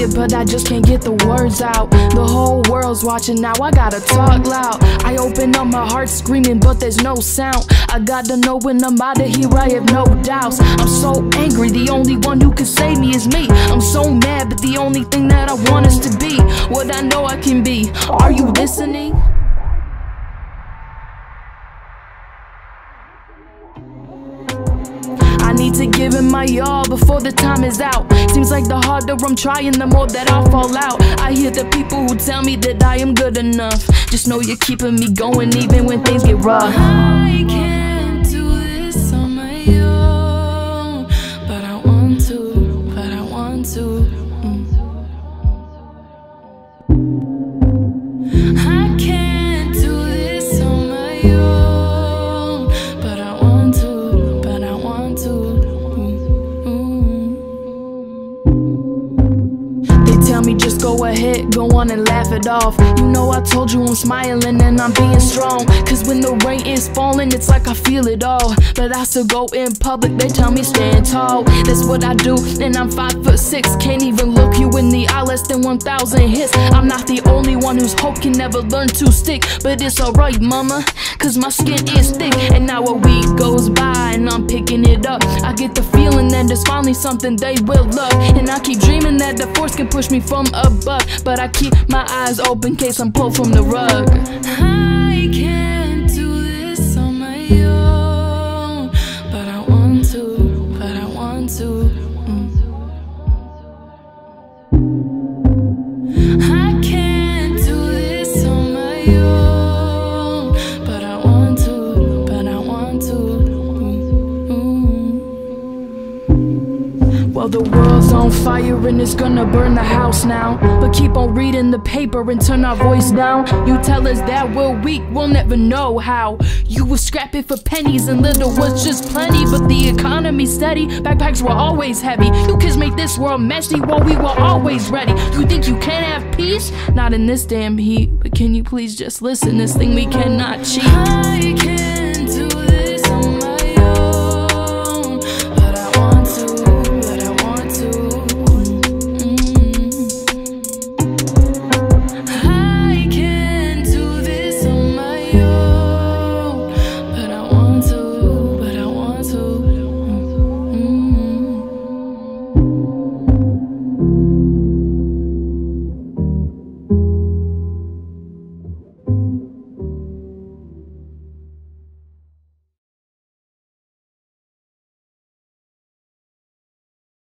it, but I just can't get the words out. The whole world's watching now, I gotta talk loud. I open up my heart screaming, but there's no sound. I gotta know when I'm out of here, I have no doubts. I'm so angry, the only one who can save me is me. I'm so mad, but the only thing that I want is to be what I know I can be. Are you listening? Need to give it my all before the time is out. Seems like the harder I'm trying, the more that I fall out. I hear the people who tell me that I am good enough. Just know you're keeping me going even when things get rough. I can't do this on my own, but I want to, but I want to. mm. I can't tell me just go ahead, go on and laugh it off. You know, I told you I'm smiling and I'm being strong. Cause when the rain is falling, it's like I feel it all. But I still go in public, they tell me stand tall. That's what I do, and I'm five foot six. Can't even look you in the eye, less than 1,000 hits. I'm not the only one whose hope can never learn to stick. But it's alright, mama, cause my skin is thick. And now a week goes by, and I'm picking it up. I get the that there's finally something they will love. And I keep dreaming that the force can push me from above. But I keep my eyes open case I'm pulled from the rug. On fire and it's gonna burn the house now. But keep on reading the paper and turn our voice down. You tell us that we're weak, we'll never know how. You were scrapping for pennies and little was just plenty. But the economy steady, backpacks were always heavy. You kids made this world messy while we were always ready. You think you can't have peace? Not in this damn heat. But can you please just listen? This thing we cannot cheat.